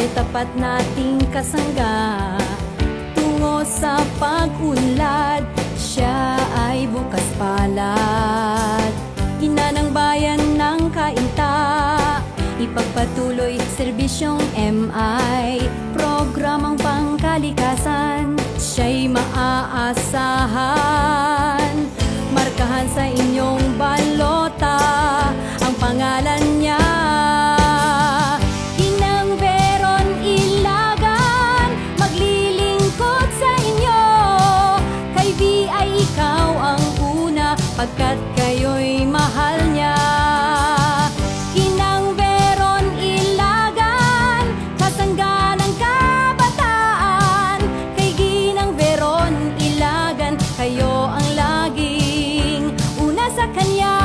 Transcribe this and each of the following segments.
Siya'y tapat nating kasangga. Tungo sa pag-unlad Siya ay bukas palad. Ina ng bayan ng kainta Ipagpatuloy serbisyong MI Programang pangkalikasan Siya'y maaasahan. Markahan sa inyong una Pagkat kayo'y mahal niya. Inang Veron Ilagan Kasangga ng kabataan. Kay Ginang Veron Ilagan Kayo ang laging una sa kanya.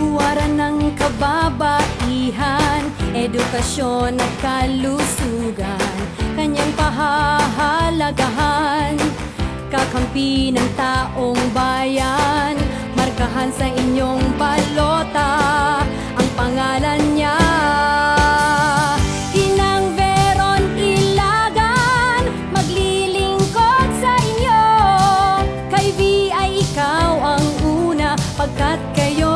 Huwaran ng kababaihan Edukasyon at kalusugan. Kanyang pahahalagahan labi ng taong bayan Markahan sa inyong balota ang pangalan niya Inang Veron Ilagan, maglilingkod sa inyo Kay V ay ikaw ang una pagkat kayo